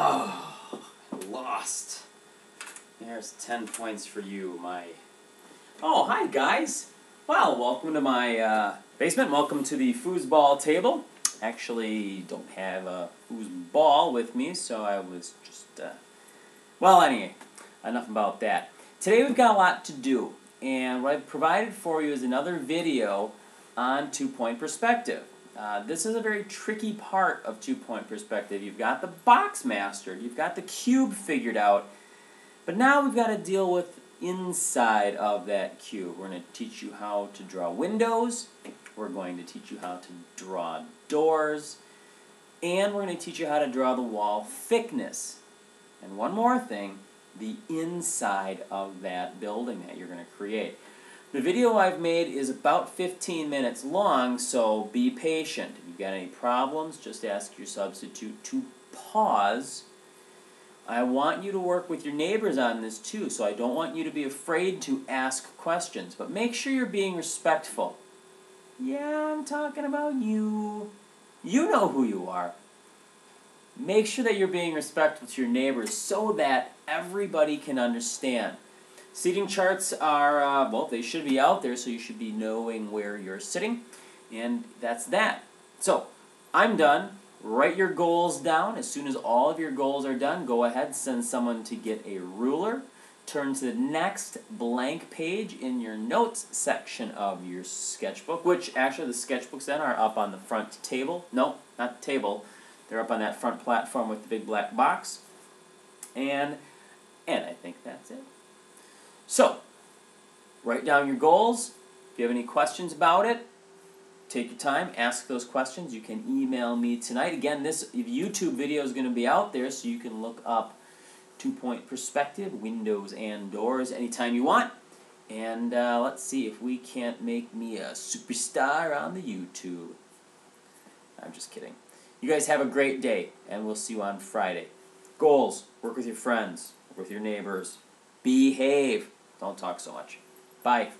Oh, lost. There's 10 points for you, my. Oh, hi, guys. Well, welcome to my uh, basement. Welcome to the foosball table. Actually, don't have a foosball with me, so I was just. Uh... Well, anyway, enough about that. Today we've got a lot to do, and what I've provided for you is another video on two point perspective. Uh, this is a very tricky part of two-point perspective. You've got the box mastered, you've got the cube figured out, but now we've got to deal with inside of that cube. We're going to teach you how to draw windows, we're going to teach you how to draw doors, and we're going to teach you how to draw the wall thickness. And one more thing, the inside of that building that you're going to create. The video I've made is about 15 minutes long, so be patient. If you've got any problems, just ask your substitute to pause. I want you to work with your neighbors on this too, so I don't want you to be afraid to ask questions, but make sure you're being respectful. Yeah, I'm talking about you. You know who you are. Make sure that you're being respectful to your neighbors so that everybody can understand. Seating charts are, uh, well, they should be out there, so you should be knowing where you're sitting. And that's that. So, I'm done. Write your goals down. As soon as all of your goals are done, go ahead, and send someone to get a ruler. Turn to the next blank page in your notes section of your sketchbook, which actually the sketchbooks then are up on the front table. No, not the table. They're up on that front platform with the big black box. And and I think that's it. So, write down your goals. If you have any questions about it, take your time, ask those questions. You can email me tonight. Again, this YouTube video is going to be out there, so you can look up two-point perspective, windows and doors anytime you want. And uh, let's see if we can't make me a superstar on the YouTube. I'm just kidding. You guys have a great day, and we'll see you on Friday. Goals, work with your friends, work with your neighbors, behave. Don't talk so much. Bye.